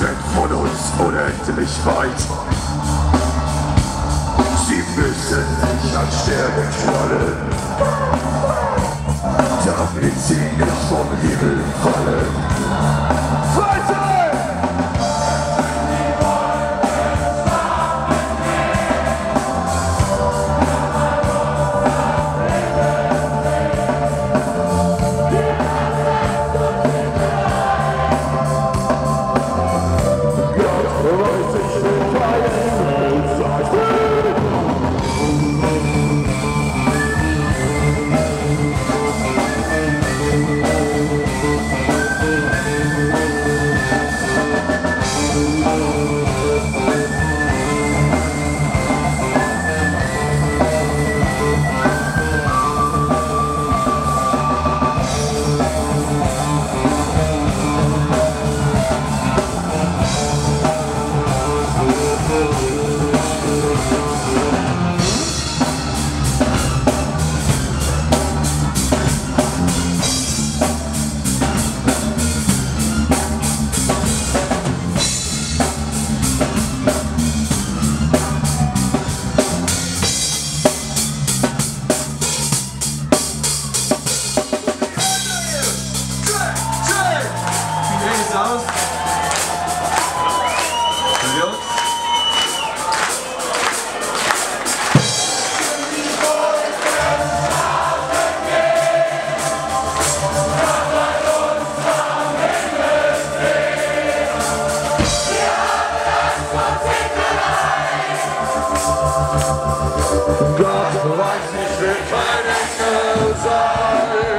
Getrennt von uns unendlich weit. Sie müssen sich an Sterne knallen, damit sie nicht vom Himmel fallen. Weiß, ich will kein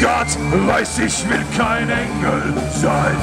Gott weiß, ich will kein Engel sein.